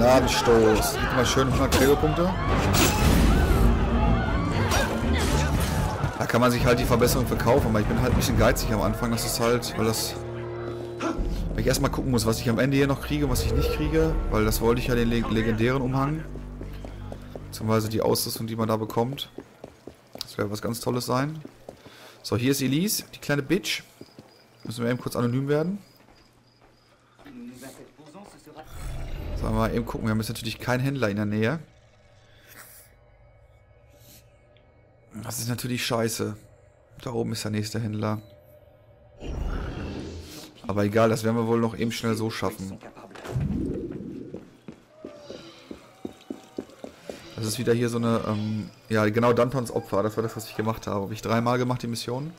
Gnadenstoß. Gib mal schön 100 Karrierepunkte. Da kann man sich halt die Verbesserung verkaufen, aber ich bin halt ein bisschen geizig am Anfang. Das ist halt, weil das... Weil ich erstmal gucken muss, was ich am Ende hier noch kriege, was ich nicht kriege. Weil das wollte ich ja den leg legendären Umhang. Beziehungsweise die Ausrüstung, die man da bekommt. Das wäre was ganz Tolles sein. So, hier ist Elise, die kleine Bitch. Müssen wir eben kurz anonym werden. Sollen wir mal eben gucken. Wir haben jetzt natürlich keinen Händler in der Nähe. Das ist natürlich scheiße. Da oben ist der nächste Händler. Aber egal, das werden wir wohl noch eben schnell so schaffen. Das ist wieder hier so eine, ähm, ja genau, Dantons Opfer. Das war das, was ich gemacht habe. Habe ich dreimal gemacht, die Mission.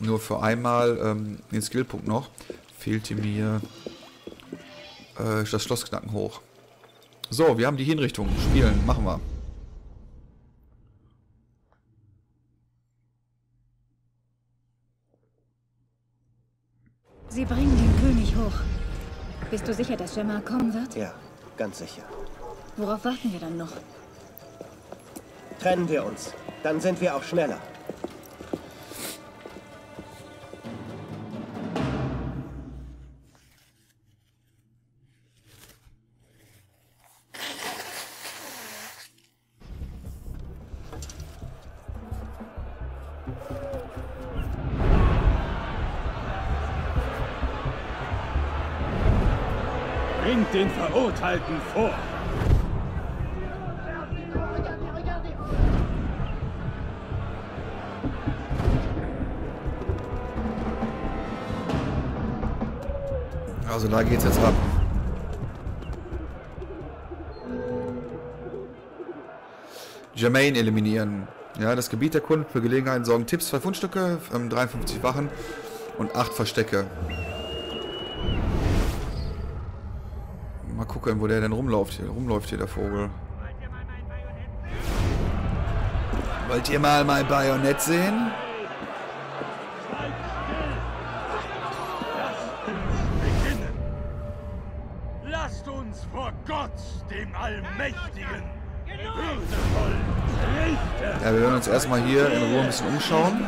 Nur für einmal ähm, den Skillpunkt noch. Fehlte mir äh, das Schlossknacken hoch. So, wir haben die Hinrichtung. Spielen, machen wir. Sie bringen den König hoch. Bist du sicher, dass Gemma kommen wird? Ja, ganz sicher. Worauf warten wir dann noch? Trennen wir uns. Dann sind wir auch schneller. Bringt den Verurteilten vor! Also da geht's jetzt ab. Jermaine eliminieren. Ja, das Gebiet der Kunden für Gelegenheiten sorgen Tipps, zwei Fundstücke, 53 Wachen und 8 Verstecke. Gucken, wo der denn rumläuft hier, rumläuft hier der Vogel. Wollt ihr mal mein Bajonett sehen? Lasst uns vor Gott, dem Allmächtigen, würdevoll richten. Ja, wir werden uns erstmal hier in Ruhe ein bisschen umschauen.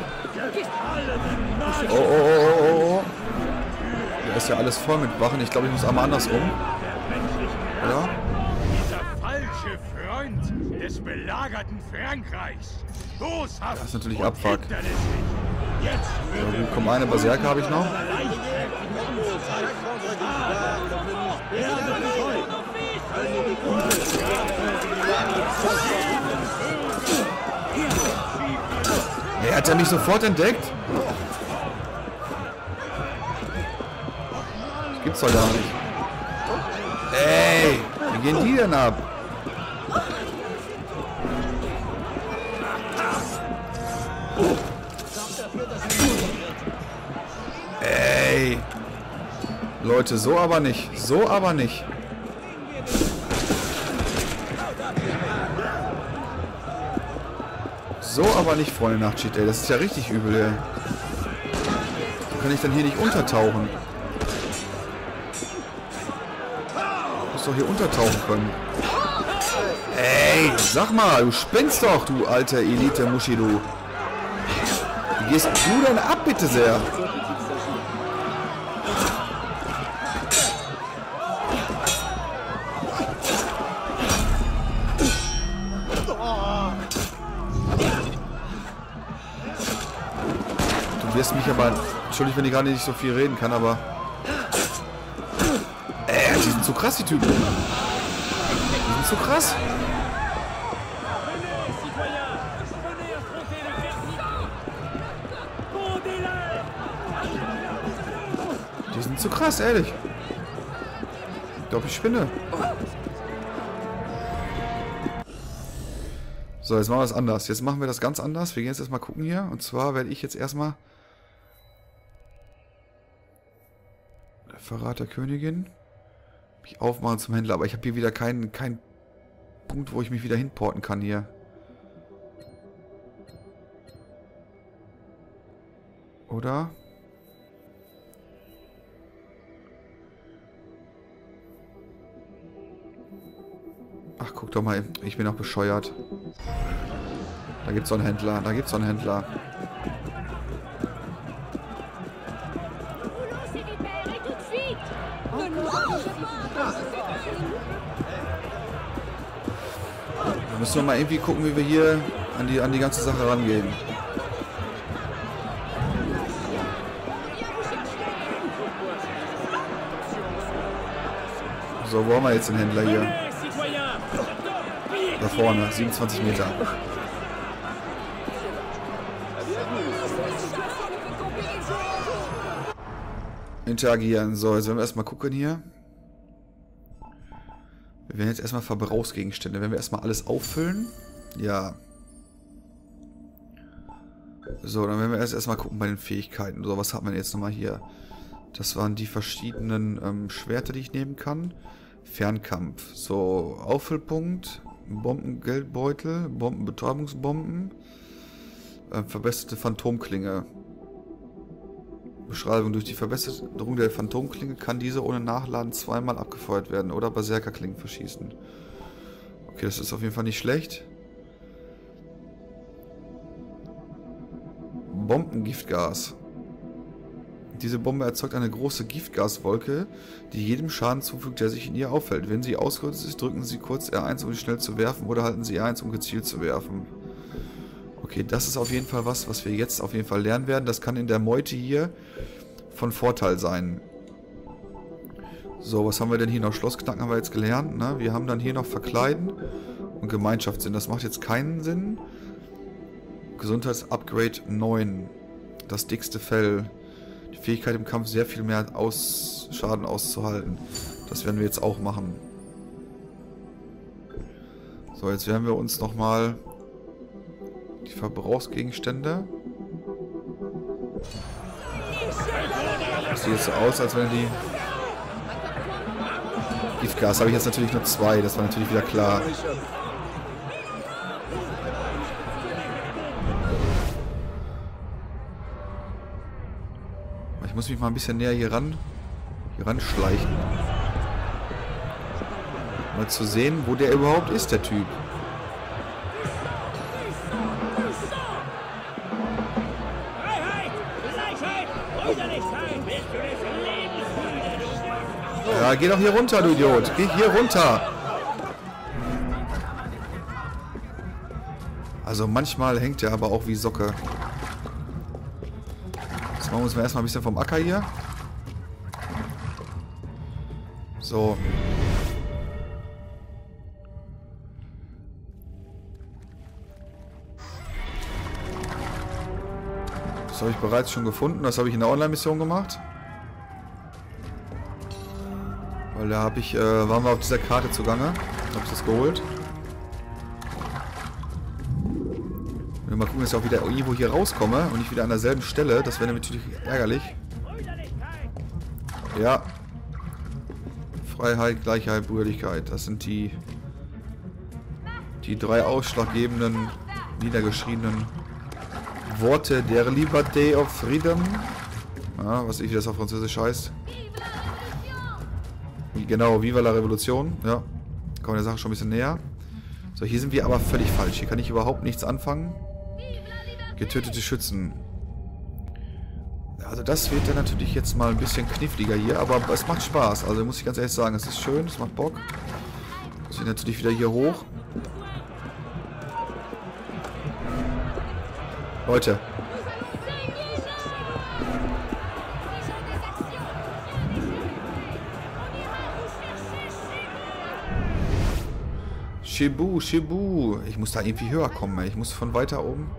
Oh, oh, oh, oh, oh. Da ist ja alles voll mit Wachen. Ich glaube, ich muss einmal andersrum. Oder? Dieser falsche Freund des belagerten Frankreichs. Boshaft Das ist natürlich Abfuck. Ja, gut, komm, eine Berserker habe ich noch. Hey, hat er mich sofort entdeckt? Das gibt's doch gar nicht. Wie gehen die denn ab? Ey. Leute, so aber nicht. So aber nicht. So aber nicht, Freunde Nachtschied, ey. Das ist ja richtig übel, ey. So kann ich dann hier nicht untertauchen. Doch hier untertauchen können. Ey, sag mal, du spinnst doch, du alter Elite-Muschi, du. Wie gehst du denn ab, bitte sehr? Du wirst mich aber... Entschuldigung, wenn ich gerade nicht so viel reden kann, aber... Die sind zu krass, die Typen. Die sind zu krass. Die sind zu krass, ehrlich. Ich ich spinne. So, jetzt machen wir es anders. Jetzt machen wir das ganz anders. Wir gehen jetzt erstmal gucken hier. Und zwar werde ich jetzt erstmal... Verrat der Königin. Mich aufmachen zum Händler. Aber ich habe hier wieder keinen, keinen Punkt, wo ich mich wieder hinporten kann hier. Oder? Ach, guck doch mal, ich bin auch bescheuert. Da gibt's so einen Händler, da gibt's so einen Händler. Müssen wir mal irgendwie gucken, wie wir hier an die, an die ganze Sache rangehen. So, wo haben wir jetzt den Händler hier? Da vorne, 27 Meter. Interagieren. So, jetzt werden wir erstmal gucken hier. Wir werden jetzt erstmal Verbrauchsgegenstände. Wenn wir erstmal alles auffüllen. Ja. So, dann werden wir erst erstmal gucken bei den Fähigkeiten. So, was hat man jetzt nochmal hier? Das waren die verschiedenen ähm, Schwerter, die ich nehmen kann. Fernkampf. So, Auffüllpunkt. Bombengeldbeutel. Bombenbetäubungsbomben. Äh, verbesserte Phantomklinge. Beschreibung. Durch die Verbesserung der Phantomklinge kann diese ohne Nachladen zweimal abgefeuert werden oder Berserkerklingen verschießen. Okay, das ist auf jeden Fall nicht schlecht. Bombengiftgas. Diese Bombe erzeugt eine große Giftgaswolke, die jedem Schaden zufügt, der sich in ihr auffällt. Wenn sie ausgerüstet ist, drücken Sie kurz R1, um sie schnell zu werfen, oder halten Sie R1, um gezielt zu werfen. Okay, das ist auf jeden Fall was, was wir jetzt auf jeden Fall lernen werden. Das kann in der Meute hier von Vorteil sein. So, was haben wir denn hier noch? Schlossknacken haben wir jetzt gelernt. Ne? Wir haben dann hier noch Verkleiden und Gemeinschaftssinn. Das macht jetzt keinen Sinn. Gesundheitsupgrade 9. Das dickste Fell. Die Fähigkeit im Kampf sehr viel mehr aus Schaden auszuhalten. Das werden wir jetzt auch machen. So, jetzt werden wir uns nochmal die Verbrauchsgegenstände. Das sieht jetzt so aus, als wenn die... Giftgas habe ich jetzt natürlich nur zwei, das war natürlich wieder klar. Ich muss mich mal ein bisschen näher hier ran, hier ran schleichen. Mal zu sehen, wo der überhaupt ist, der Typ. Ja, geh doch hier runter, du Idiot. Geh hier runter. Also manchmal hängt der aber auch wie Socke. Jetzt machen wir uns mal erstmal ein bisschen vom Acker hier. So. Das habe ich bereits schon gefunden. Das habe ich in der Online-Mission gemacht. Weil da habe ich, äh, waren wir auf dieser Karte zugange. Habe ich das geholt. Und mal gucken, dass ich auch wieder irgendwo hier rauskomme und nicht wieder an derselben Stelle. Das wäre natürlich ärgerlich. Ja. Freiheit, Gleichheit, Brüderlichkeit. Das sind die die drei ausschlaggebenden, niedergeschriebenen Worte der Liberté of Freedom. Ja, was ich, wie das auf Französisch heißt. Genau, Viva la Revolution. Ja, kommen der Sache schon ein bisschen näher. So, hier sind wir aber völlig falsch. Hier kann ich überhaupt nichts anfangen. Getötete Schützen. Also das wird dann natürlich jetzt mal ein bisschen kniffliger hier, aber es macht Spaß. Also muss ich ganz ehrlich sagen, es ist schön, es macht Bock. Muss ich natürlich wieder hier hoch. Leute. Shibu, Shibu. Ich muss da irgendwie höher kommen. Ich muss von weiter oben.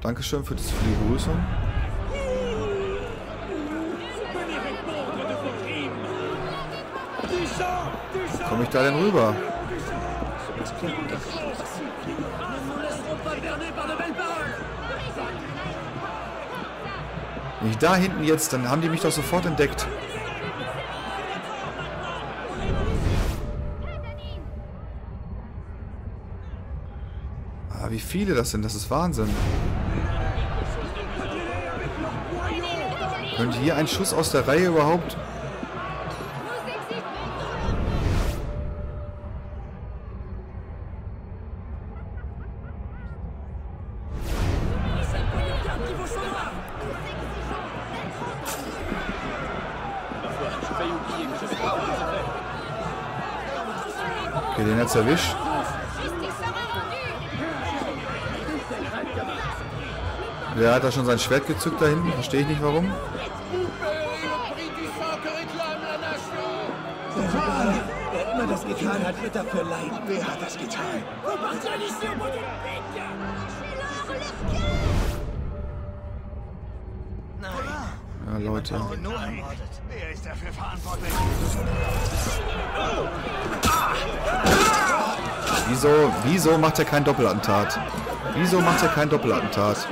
Dankeschön für, das, für die Begrüßung. Komme ich da denn rüber? Wenn ich da hinten jetzt, dann haben die mich doch sofort entdeckt. Ah, wie viele das sind, das ist Wahnsinn. Könnte hier ein Schuss aus der Reihe überhaupt... Okay, den hat's erwischt. Wer hat da schon sein Schwert gezückt da hinten. Verstehe ich nicht warum. Wer immer das getan hat, wird dafür leiden. Wer hat das getan? Leute. Wieso, wieso macht er kein Doppelattentat? Wieso macht er kein Doppelattentat?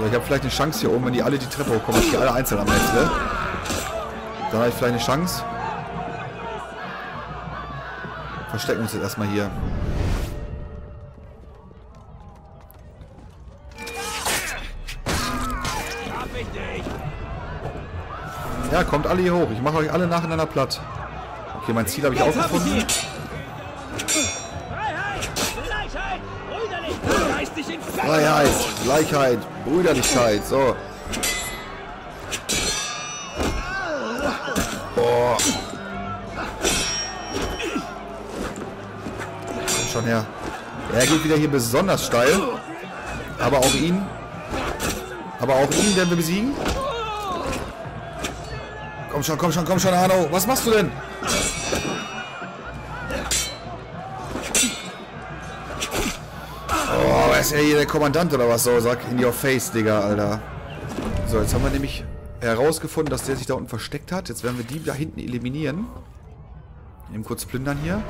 So, ich habe vielleicht eine Chance hier oben, wenn die alle die Treppe hochkommen, ich die alle einzeln am Netzle. Dann habe ich vielleicht eine Chance. Verstecken uns jetzt erstmal hier. Ja, kommt alle hier hoch. Ich mache euch alle nacheinander platt. Okay, mein Ziel habe ich auch gefunden. Freiheit, Gleichheit, Brüderlichkeit. So. Boah. Komm schon her. Er geht wieder hier besonders steil. Aber auch ihn. Aber auch ihn werden wir besiegen. Komm schon, komm schon, komm schon, Arno. Was machst du denn? Ist er hier der Kommandant oder was so? Sag in your face, Digga, Alter. So, jetzt haben wir nämlich herausgefunden, dass der sich da unten versteckt hat. Jetzt werden wir die da hinten eliminieren. Eben kurz plündern hier.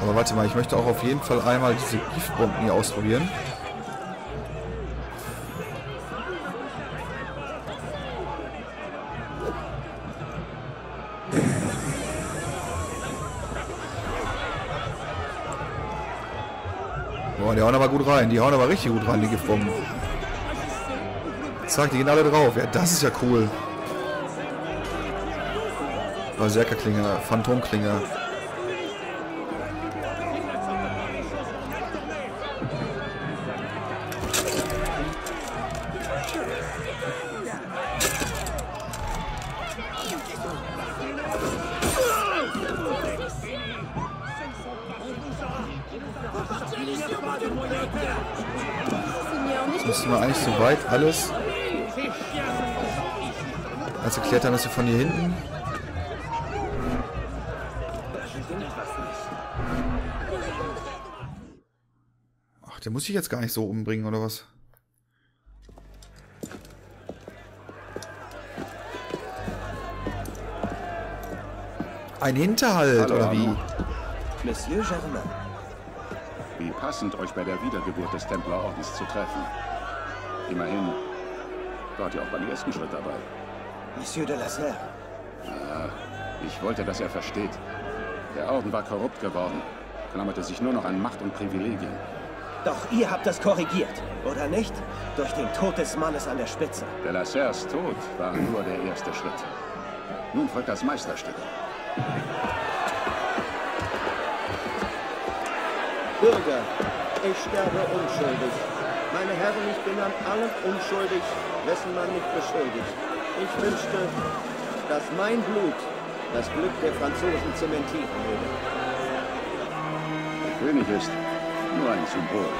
Aber warte mal, ich möchte auch auf jeden Fall einmal diese Giftbomben hier ausprobieren. Die hauen aber gut rein. Die hauen aber richtig gut rein, die Giftbomben. Zack, die gehen alle drauf. Ja, das ist ja cool. Berserkerklinge, Phantomklinge. Wir eigentlich soweit alles als erklärt haben, dass wir von hier hinten. Ach, der muss sich jetzt gar nicht so umbringen, oder was? Ein Hinterhalt, Hallo, oder wie? Monsieur Germain. Wie passend, euch bei der Wiedergeburt des Templerordens zu treffen. Immerhin wart ihr auch beim ersten Schritt dabei. Monsieur de la Serre. Ich wollte, dass er versteht. Der Orden war korrupt geworden, klammerte sich nur noch an Macht und Privilegien. Doch ihr habt das korrigiert, oder nicht? Durch den Tod des Mannes an der Spitze. De la Serres Tod war nur der erste Schritt. Nun folgt das Meisterstück. Bürger, ich sterbe unschuldig. Meine Herren, ich bin an allem unschuldig, wessen man mich beschuldigt. Ich wünschte, dass mein Blut das Glück der Franzosen zementieren würde. Der König ist nur ein Symbol.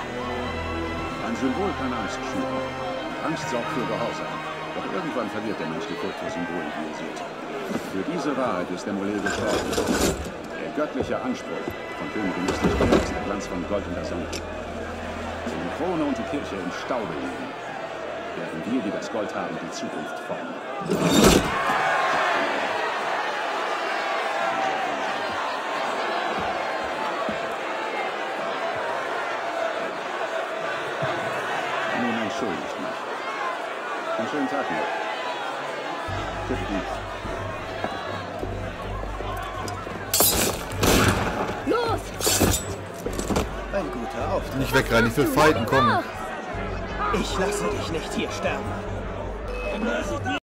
Ein Symbol kann Angst schüren. Angst sorgt für Gehorsam. Doch irgendwann verliert der Mensch die Furcht vor Symbolen, wie ihr seht. Für diese Wahrheit ist der Mollet gestorben. Der göttliche Anspruch von Königin ist nicht der Glanz von Gold in der Sonne. Die Krone und die Kirche im Staube liegen, werden wir, die das Gold haben, die Zukunft formen. Nun entschuldigt mich. Einen schönen Tag noch. Tippity. Ein guter Auftritt. Nicht wegrennen, ich will fighten, komm. Ich lasse dich nicht hier sterben.